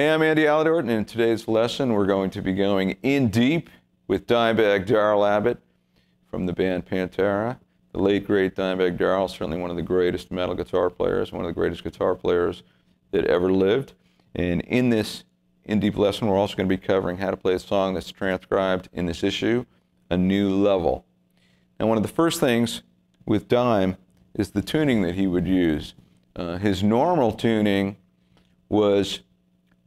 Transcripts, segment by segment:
Hey, I'm Andy Aledort, and in today's lesson, we're going to be going in deep with Dimebag Darrell Abbott from the band Pantera. The late, great Dimebag Darrell, certainly one of the greatest metal guitar players, one of the greatest guitar players that ever lived. And in this in deep lesson, we're also going to be covering how to play a song that's transcribed in this issue, A New Level. And one of the first things with Dime is the tuning that he would use. Uh, his normal tuning was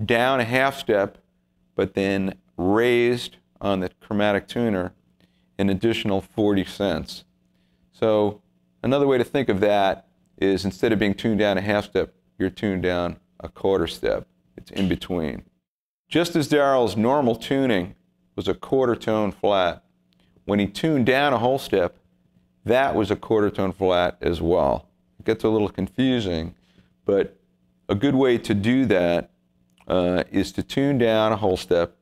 down a half step, but then raised on the chromatic tuner an additional 40 cents. So another way to think of that is instead of being tuned down a half step, you're tuned down a quarter step. It's in between. Just as Darrell's normal tuning was a quarter tone flat, when he tuned down a whole step, that was a quarter tone flat as well. It gets a little confusing, but a good way to do that uh, is to tune down a whole step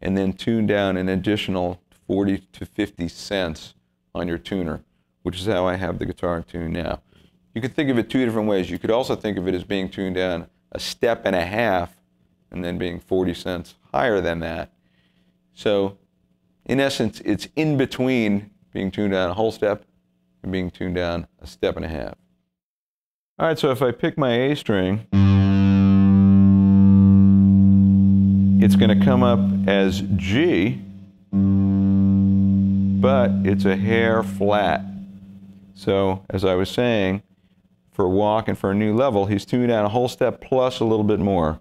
and then tune down an additional 40 to 50 cents on your tuner, which is how I have the guitar tuned now. You could think of it two different ways. You could also think of it as being tuned down a step and a half and then being 40 cents higher than that. So in essence, it's in between being tuned down a whole step and being tuned down a step and a half. All right, so if I pick my A string, it's going to come up as G, but it's a hair flat. So as I was saying, for a walk and for a new level, he's tuned down a whole step plus a little bit more.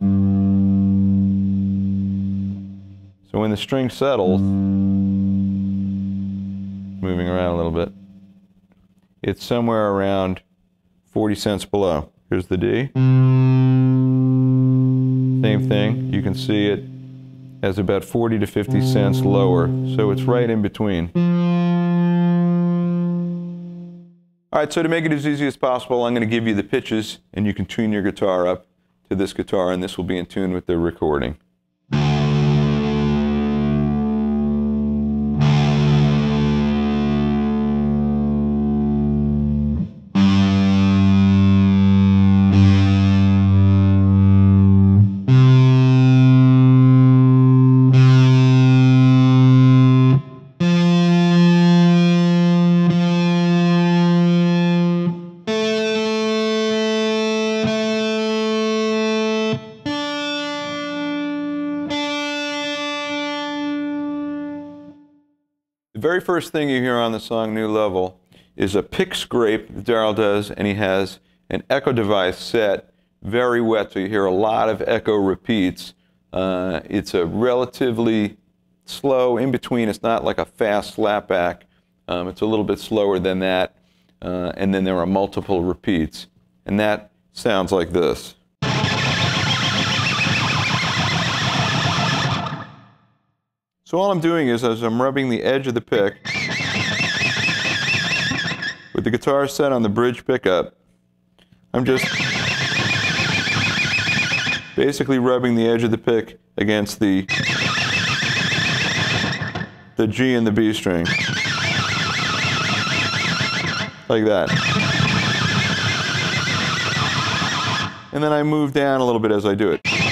So when the string settles, moving around a little bit, it's somewhere around 40 cents below. Here's the D. Same thing, you can see it as about 40 to 50 cents lower, so it's right in between. All right, so to make it as easy as possible, I'm going to give you the pitches, and you can tune your guitar up to this guitar, and this will be in tune with the recording. Very first thing you hear on the song New Level is a pick scrape that Darrell does, and he has an echo device set very wet, so you hear a lot of echo repeats. Uh, it's a relatively slow in between. It's not like a fast slapback. Um, it's a little bit slower than that, uh, and then there are multiple repeats, and that sounds like this. So all I'm doing is as I'm rubbing the edge of the pick with the guitar set on the bridge pickup, I'm just basically rubbing the edge of the pick against the the G and the B string. Like that. And then I move down a little bit as I do it.